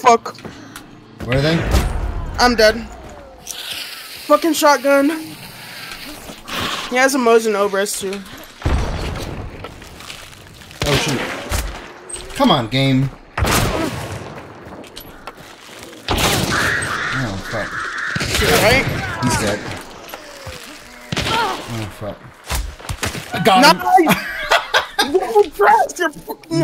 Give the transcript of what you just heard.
fuck. Where are they? I'm dead. Fucking shotgun. He has a Mosin Obrez too. Oh shoot. Come on, game. Oh fuck. Right? He's dead. Oh fuck. I got him. Nice! Whoa, you're fucking